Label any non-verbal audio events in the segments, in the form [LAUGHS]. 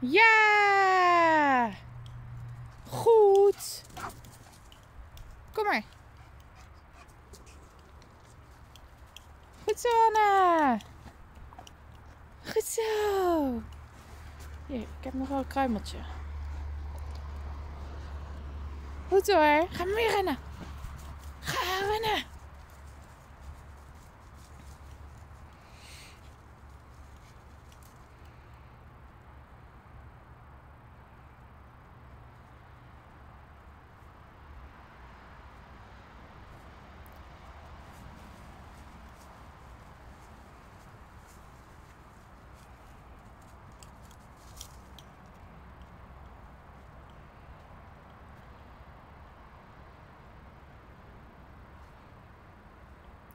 Ja! Goed! Kom maar. Goed zo, Anna. Goed zo. Hier, ik heb nog wel een kruimeltje. Goed hoor. Ga maar weer rennen. Ga rennen.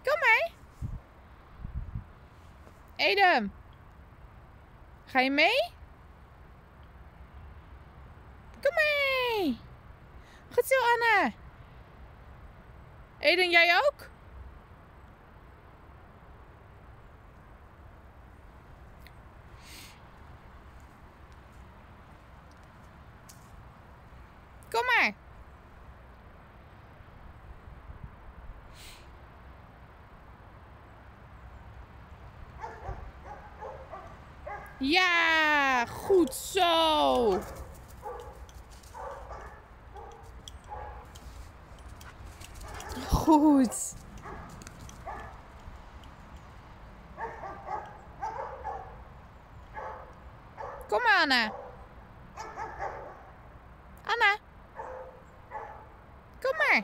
Kom maar. Edem. Ga je mee? Kom mee. Goed zo, Anna. Eden, jij ook? Kom maar. Ja, goed zo. Goed. Kom Anna. Anna. Kom maar.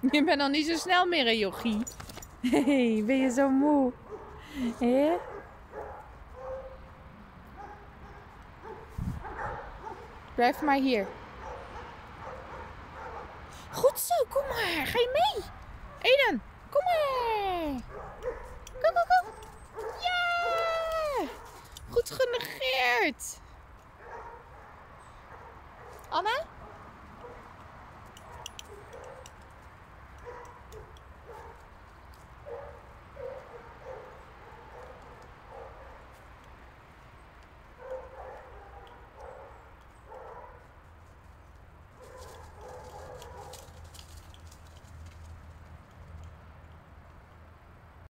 [LAUGHS] Je bent nog niet zo snel meer, hè, jochie. hey, ben je zo moe? Hé? Blijf maar hier. Goed zo, kom maar. Ga je mee? Eden, kom maar. Kom, kom, kom. Ja! Goed genegeerd. Anna?